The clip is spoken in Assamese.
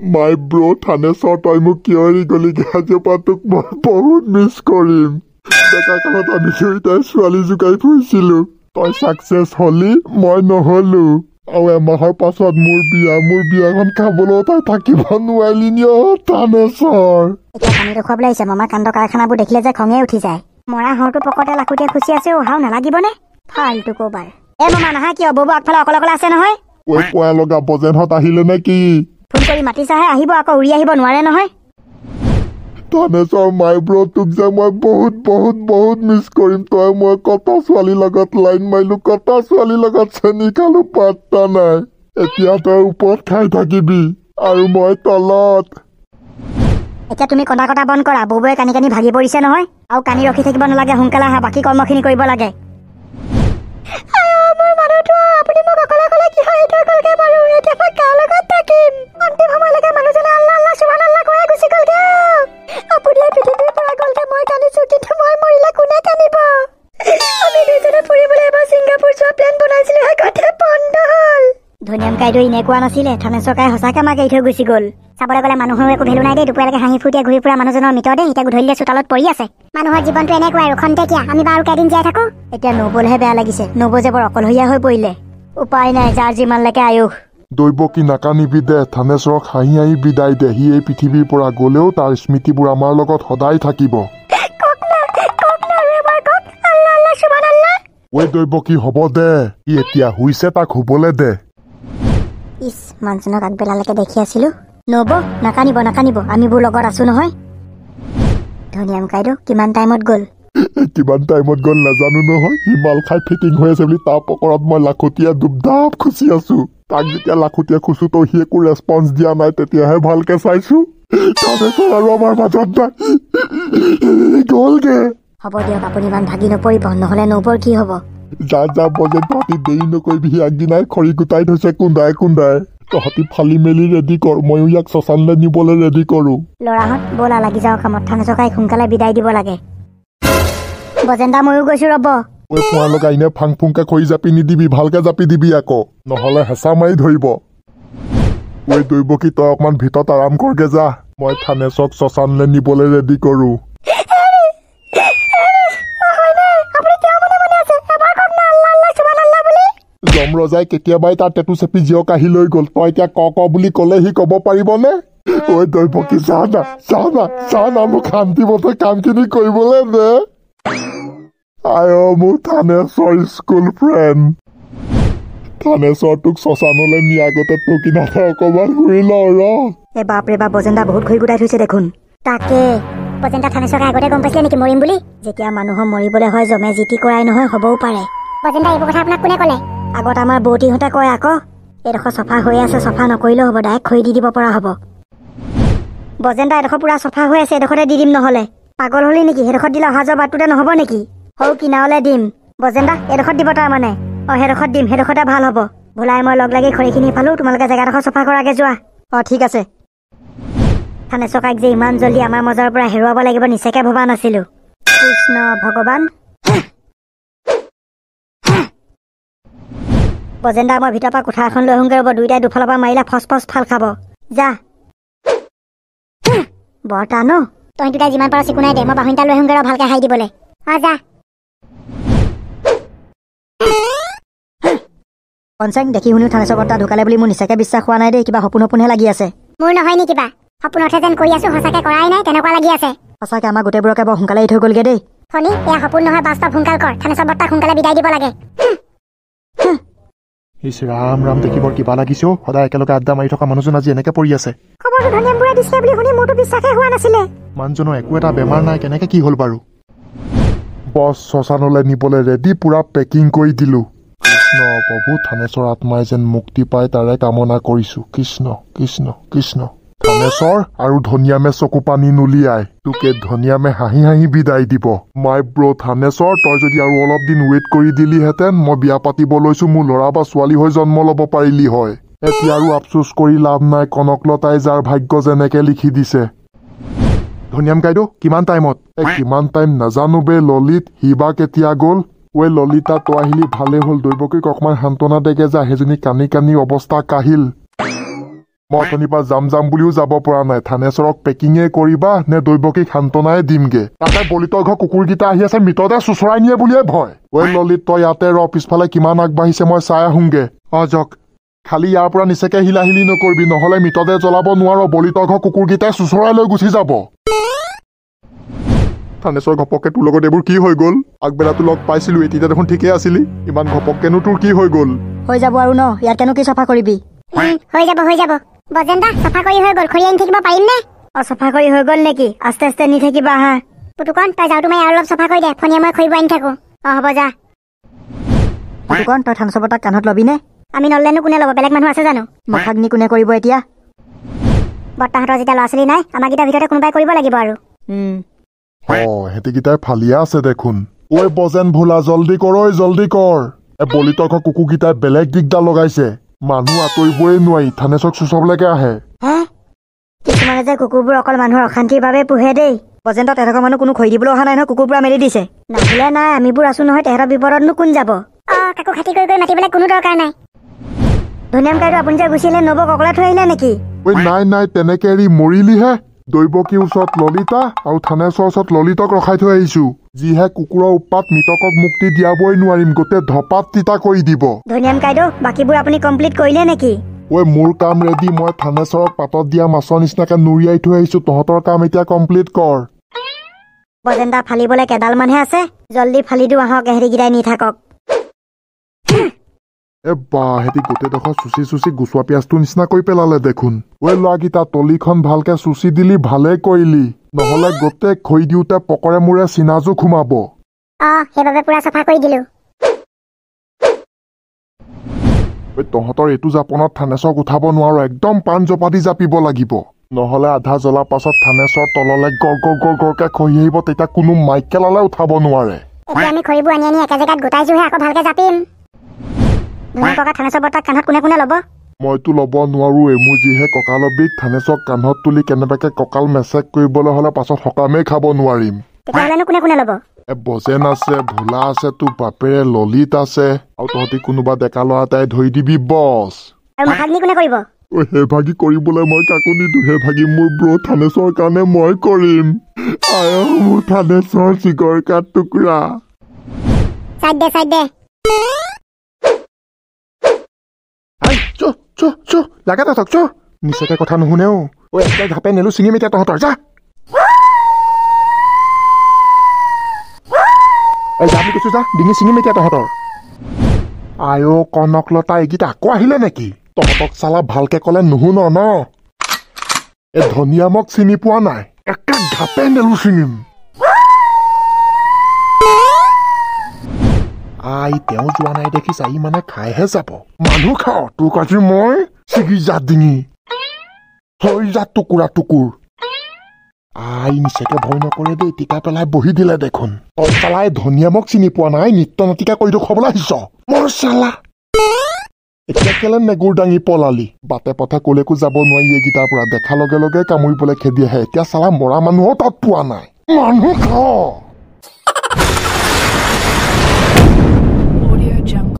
মাই ব্ৰ থানেশ্বৰ তই মোক কিয় এৰি গলিগে আজিৰ পৰা তোক মই বহুত মিছ কৰিম ডেকা কালত আমি দুয়োটাই ছোৱালী জোকাই ফুৰিছিলো তই ছাকচেছ হলি মই নহলো আৰু এমাহৰ পাছত মোৰ বিয়া মোৰ বিয়াখন খাবলৈও তই থাকিব নোৱাৰিলি নি অ থানেশ্বৰ এতিয়া পানীটো খুৱাবলৈ আহিছে মামা কাণ্ড কাৰখানাবোৰ দেখিলে যে খঙে উঠি যায়। মৰা হৰটো পকতে লাখুটিয়ে খুচি আছে অহাও নালাগিবনে ফাল্টু ক'বাৰ। এ মামা নাহা কিয় বৌ আগফালে অকলে অকলে আছে নহয়? ঐ পয়া লগা বজেনহঁত আহিলে নে কি ফোন কৰি মাতিছাহে আহিব আকৌ উৰি আহিব নোৱাৰে নহয়। থানেশ্বৰ মাই ব্ৰ তোক যে মই বহুত বহুত বহুত মিছ কৰিম তই মই কত ছোৱালীৰ লগত লাইন মাৰিলো কত ছোৱালীৰ লগত চেনি খালো পাত্তা নাই। এতিয়া তই ওপৰত খাই থাকিবি আৰু মই তলত। এতিয়া তুমি কন্দা কটা বন্ধ কৰা বৌৱে কানি কানি ভাগি পৰিছে নহয় আৰু কানি ৰখি থাকিব নালাগে সোনকালে আহা বাকী কৰ্মখিনি কৰিব লাগে। ধনিয়াম কাইদেউ এনে কোৱা নাছিলে। থানেশ্বৰ কাই সঁচাকে আমাক এৰি থৈ গুচি গ'ল। চাবলৈ গ'লে মানুহৰ একো ভেলু নাই দেই। দুপৰীয়ালৈকে হাঁহি ফুৰ্তিয়া ঘূৰি ফুৰা মানুহজনৰ মৃতদেহ এতিয়া গধূলিলে চোতালত পৰি আছে। মানুহৰ জীৱনটো এনেকুৱা আৰু খন্তেকীয়া আমি বাৰু কেইদিন জীয়াই থাকো। এতিয়া নবলহে বেয়া লাগিছে। নব যে বৰ অকলশৰীয়া হৈ পৰিলে। উপায় নাই যাৰ যিমানলৈকে আয়ুস। দৈৱকী নাকানিবি দে থানেশ্বৰক হাঁহি হাঁহি বিদায় দে। সি এই পৃথিৱীৰ পৰা গ'লেও তাৰ স্মৃতিবোৰ আমাৰ লগত সদায় থাকিব। ঐ দৈৱকী হ'ব দে? এতিয়া শুইছে তাক শুবলৈ দে। ইছ মানুহজনক আগবেলালৈকে দেখি আছিলো। নব নাকানিব নাকানিব। আমিবোৰ লগত আছো নহয়। ধনিয়াম কাইদেউ কিমান টাইমত গ'ল? কিমান টাইমত গ'ল নাজানো নহয়। সি মাল খাই ফিটিং হৈ আছে বুলি তাৰ পকৰত মই লাখুটীয়া দুবদাপ খুচি আছো। তাক যেতিয়া লাখুটীয়া খুচো তই সি একো ৰেচপঞ্চ দিয়া নাই তেতিয়াহে ভালকে চাইছো। আৰু আমাৰ মাজত নাই। গ'লগে হ'ব দিয়ক আপুনি ইমান ভাগি নপৰিব নহ'লে নবৌৰ কি হ'ব? যা যা বজে তহঁতি দেৰি নকৰিবি সি আগদিনাই খৰি গোটাই থৈছে কুন্দাই কুন্দাই। তহঁতি ফালি মেলি ৰেডি কৰ ময়ো ইয়াক শ্মশানলৈ নিবলৈ ৰেডি কৰোঁ। ল'ৰাহঁত ব'লা লাগি যাওঁ কামত থানে চকাই সোনকালে বিদায় দিব লাগে। বজেন্দা ময়ো গৈছো ৰ'ব। ঐ লগা এনে ফাং ফুংকে জাপি নিদিবি ভালকে জাপি দিবি আকৌ। নহ'লে হেঁচা মাৰি ধৰিব। ঐ দৈৱকী তই অকমান ভিতৰত আৰাম কৰগে যা। মই থানেশ্বৰক শ্মশানলৈ নিবলৈ ৰেডি কৰোঁ। যম ৰজাই কেতিয়াবাই তাৰ টেটু চেপি জীয়ক আহি লৈ গ'ল। তই এতিয়া ক ক বুলি ক'লে সি ক'ব পাৰিবনে? ঐ দৈৱকী যা না যা না যা না মোক শান্তিমতে কামখিনি কৰিবলৈ দে। আই অ মোৰ থানেশ্বৰ স্কুল ফ্ৰেণ্ড। থানেশ্বৰ তোক শ্মশানলৈ নিয়া আগতে তোক কিনাতে অকণমান শুই লওঁ ৰ। এ বাপৰে বাপ বজেন্দা বহুত ঘূৰি গোটাই থৈছে দেখোন। তাকে বজেন্দা থানে চকাই আগতে গম পাইছিলে নেকি মৰিম বুলি? যেতিয়া মানুহৰ মৰিবলৈ হয় জমে যি টি কৰাই নহয় হ'বও পাৰে। বজেন্দা এইবোৰ কথা আপোনাক কোনে ক'লে? আগত আমাৰ বৌতিহঁতে কয় আকৌ এইডোখৰ চফা হৈ আছে চফা নকৰিলেও হ'ব ডাইৰেক্ট খৰি দি দিব পৰা হ'ব। বজেন্দা এডোখৰ পুৰা চফা হৈ আছে এডোখৰতে দি দিম নহ'লে। পাগল হ'লি নেকি? সেইডোখৰত দিলে অহা যোৱা বাটটোতে নহ'ব নেকি? সৰু কিনাৰলৈ দিম। বজেন্দা এইডোখৰত দিব তাৰমানে। অঁ সেইডোখৰত দিম সেইডোখৰতে ভাল হ'ব। ভোলাই মই লগ লাগি খৰিখিনি পালোঁ তোমালোকে জেগাডোখৰ চফা কৰাকৈ যোৱা। অঁ ঠিক আছে। থানে চকাইক যে ইমান জল্দি আমাৰ মাজৰ পৰা হেৰুৱাব লাগিব নিচাকে ভবা নাছিলো। কৃষ্ণ ভগৱান। বজেন্দা মই ভিতৰৰ পৰা কোঠা এখন লৈ আহোঁগৈ ৰ'ব। দুইটাই দুফালৰ পৰা মাৰিলে ফচ ফচ ফাল খাব। যা। বৰ টান অ' তই দুটাই যিমান পাৰ চিকুনাই দে মই বাহনীটা লৈ আহোঁগৈ ৰ ভালকৈ হাই দিবলৈ। অঁ যা। কনচেং দেখি শুনিও থানেশ্বৰ বৰ্তা ঢুকালে বুলি মোৰ নিচাকে বিশ্বাস হোৱা নাই দেই কিবা সপোন সপোনহে লাগি আছে। মোৰ নহয় নি কিবা? সপোনতহে যেন কৰি আছো সঁচাকে কৰাই নাই তেনেকুৱা লাগি আছে। সঁচাকে আমাৰ গোটেইবোৰকে বৰ সোনকালে এৰি থৈ গ'লগে দেই। শনি এয়া সপোন নহয় বাস্তৱ সোনকাল কৰ। থানেশ্বৰ বৰ্তাক সোনকালে বিদায় দিব লাগে। ইছ ৰাম ৰাম দেখি বৰ কিবা লাগিছে অ' সদায় একেলগে আড্ডা মাৰি থকা মানুহজন আজি এনেকে পৰি আছে খবৰটো ধনিয়ামবোৰে দিছিলে বুলি শুনি মোৰতো বিশ্বাসে হোৱা নাছিলে মানুহজনৰ একো এটা বেমাৰ নাই কেনেকে কি হ'ল বাৰু বছ শ্মশানলৈ নিবলৈ ৰেডি পুৰা পেকিং কৰি দিলো কৃষ্ণ প্ৰভু থানেশ্বৰ আত্মাই যেন মুক্তি পায় তাৰে কামনা কৰিছো কৃষ্ণ কৃষ্ণ কৃষ্ণ থানেশ্বৰ আৰু ধনিয়ামে চকু পানী নুলিয়াই। তোকে ধনিয়ামে হাঁহি হাঁহি বিদায় দিব। মাই ব্ৰ থানেশ্বৰ তই যদি আৰু অলপ দিন ৱেইট কৰি দিলিহেঁতেন মই বিয়া পাতিব লৈছো মোৰ ল'ৰা বা ছোৱালী হৈ জন্ম ল'ব পাৰিলি হয়। এতিয়া আৰু আফচোচ কৰি লাভ নাই কনকলতাই যাৰ ভাগ্য যেনেকে লিখি দিছে। ধনিয়াম কাইদেউ কিমান টাইমত? এ কিমান টাইম নাজানো বে ললিত সি বা কেতিয়া গ'ল? ঐ ললিতা তই আহিলি ভালেই হ'ল দৈৱকীক অকমান সান্তনা দেগে যে সেইজনী কানি কানি অৱস্থা কাহিল। মই অথনিৰ পৰা যাম যাম বুলিও যাব পৰা নাই। থানেশ্বৰক পেকিঙে কৰিবা নে দৈৱকীক সান্তনাই দিমগে? তাতে বলিতৰ ঘৰ কুকুৰকেইটা আহি আছে মৃততে চোচৰাই নিয়ে বুলিয়ে ভয়। ঐ ললিত তই ইয়াতে ৰ পিছফালে কিমান আগবাঢ়িছে মই চাই আহোংগে। অ যক খালি ইয়াৰ পৰা নিচেকে হিলা হিলি নকৰিবি নহলে মৃতদেহ জ্বলাব নোৱাৰ বলিতৰ ঘৰ কুকুৰকেইটাই চোচৰাই লৈ গুচি যাব। থানেশ্বৰ ঘপককে তোৰ লগত এইবোৰ কি হৈ গ'ল? আগবেলাতো লগ পাইছিলো এতিয়া দেখোন ঠিকেই আছিলি। ইমান ঘপককেনো তোৰ কি হৈ গ'ল? হৈ যাব আৰু ন? ইয়াতকেনো কি চফা কৰিবি? হৈ যাব হৈ যাব। বজেন দা চাফা কৰি হৈ গ'ল খৰি আনি থাকিব পাৰিম নে অ চফা কৰি হৈ গ'ল নেকি? আস্তে আস্তে নি থাকিবা হা। পুতুকণ তই যাওঁতো মই আৰু অলপ চাফা কৰি দে ফণীয়ে মই খৰিবোৰ আনি থাকো। অ হ'ব যা। পুতুকণ তই থানচৰ তাক কাণত ল'বিনে আমি নললেনো কোনে ল'ব বেলেগ মানুহ আছে জানো? মখাগ্নি কোনে কৰিব এতিয়া? বৰ্তাহঁতৰ যেতিয়া ল'ৰা ছোৱালী নাই আমাৰকেইটাৰ ভিতৰতে কোনোবাই কৰিব লাগিব আৰু। অ সেহেঁতিকেইটাই ফালিয়া আছে দেখোন। ঐ বজেন ভোলা জল্দি কৰ ঐ জল্দি কৰ। এ বলিতৰ ঘৰ কুকুৰকেইটাই বেলেগ দিগদাৰ লগাইছে। মানুহ আঁতৰিবই নোৱাৰি থানেশ্বৰক চুচাবলৈকে আহে। কিছুমানে যে কুকুৰবোৰ অকল মানুহৰ অশান্তিৰ বাবে পোহে দেই। পৰ্যন্ত তেহেঁতৰ মানুহ কোনো খৰি দিবলৈ অহা নাই নহয় কুকুৰ পৰা মেলি দিছে। নাহিলে নাই আমিবোৰ আছো নহয় তেহেঁতৰ বিপদতনো কোন যাব? অ কাকো খাতি কৰি কৰি মাতিবলৈ কোনো দৰকাৰ নাই। ধনিয়াম কাইদেউ আপুনি যে গুচি আহিলে নবৌক অকলে থৈ আহিলে নেকি? ঐ নাই নাই তেনেকে এৰি মৰিলিহে। দৈৱকীৰ ওচৰত ললিতা আৰু থানেশ্বৰৰ ওচৰত ললিতক ৰখাই থৈ আহিছো। যিহে কুকুৰৰ উৎপাত মৃতকক মুক্তি দিয়াবই নোৱাৰিম গোটেই ধপাত তিতা কৰি দিব। ধনিয়াম কাইদেউ বাকীবোৰ আপুনি কমপ্লিট কৰিলে নেকি? ঐ মোৰ কাম ৰেডি মই থানেশ্বৰক পাতত দিয়া মাছৰ নিচিনাকে নুৰিয়াই থৈ আহিছো তহঁতৰ কাম এতিয়া কমপ্লিট কৰ। বজেন্দা ফালিবলৈ কেইডালমানহে আছে জল্দি ফালি দিওঁ আহক এহেঁতিকেইটাই নি থাকক। এ বা হেতি গোটেইডোখৰ চুচি চুচি গুচোৱা পিঁয়াজটোৰ নিচিনা কৰি পেলালে দেখোন। ঐ ল'ৰাকেইটা তলিখন ভালকে চুচি দিলি ভালে কৰিলি। নহলে গোটেই খৰি দিওঁতে পকৰে মূৰে চিনাজোক সোমাব। অ সেইবাবে পুৰা চাফা কৰি দিলো। ঐ তহঁতৰ এইটো জাপনত থানেশ্বৰক উঠাব নোৱাৰ একদম পাণ জপাদি জাপিব লাগিব। নহলে আধা জ্বলা পাছত থানেশ্বৰ তললে গৰ গৰ গৰ গৰকে খহি আহিব তেতিয়া কোনো মাইকেলালে উঠাব নোৱাৰে। এতিয়া আমি খৰিবোৰ আনি আনি একে জেগাত গোটাইছোহে আকৌ ভালকে জাপিম। ধুনীয়া ককা থানেশ্বৰ বৰ্তাক কান্ধত কোনে কোনে ল'ব? মইতো ল'ব নোৱাৰোৱেই। মোৰ যিহে কঁকালৰ বিষ থানেশ্বৰক কান্ধত তুলি কেনেবাকে কঁকাল মেচেক কৰিবলৈ হলে পাছত সকামেই খাব নোৱাৰিম। তেতিয়াহ'লেনো কোনে কোনে ল'ব? এ বজেন আছে ভোলা আছে তোৰ বাপেৰে ললিত আছে। আৰু তহঁতি কোনোবা ডেকা ল'ৰা এটাই ধৰি দিবি বছ। আৰু মাথাগ্নি কোনে কৰিব? ঐ সেই ভাগি কৰিবলৈ মই কাকো নিদো সেই ভাগি মোৰ ব্ৰ কাৰণে মই কৰিম। মোৰ চিগৰ কাঠ টুকুৰা। চাইড দে চাইড দে আই চ চ চ লাগে তহঁতক চ। নিচাকে কথা নুশুনেও। ঐ একে ঘাপে নেলো ছিঙিম এতিয়া তহঁতৰ যা। এই যা বুলি কৈছো যা ডিঙি ছিঙিম এতিয়া তহঁতৰ। আইঅ কনকলতা এইকেইটা আকৌ আহিলে নেকি? তহঁতক চালা ভালকে ক'লে নুশুন ন। এই ধনিয়ামক চিনি পোৱা নাই? একে ঘাপে নেলো ছিঙিম। আই তেওঁ যোৱা নাই দেখিছা ই মানে খাইহে যাব। মানুহ খাও তোক আজি মই যা ডিঙি যা টুকুৰা টুকুৰ আই নিচাকে ভয় নকৰে দেই টিকা পেলাই বহি দিলে দেখোন। তই চালাই ধনিয়ামক চিনি পোৱা নাই নৃত্য নাটিকা কৰি দেখুৱাবলৈ আহিছ মোৰ চালা এতিয়া কেলে নেগুৰ দাঙি পলালি? বাটে পথে কলৈকো যাব নোৱাৰি এইকেইটাৰ পৰা দেখাৰ লগে লগে কামুৰিবলৈ খেদি আহে। এতিয়া চালা মৰা মানুহো তাত পোৱা নাই। মানুহ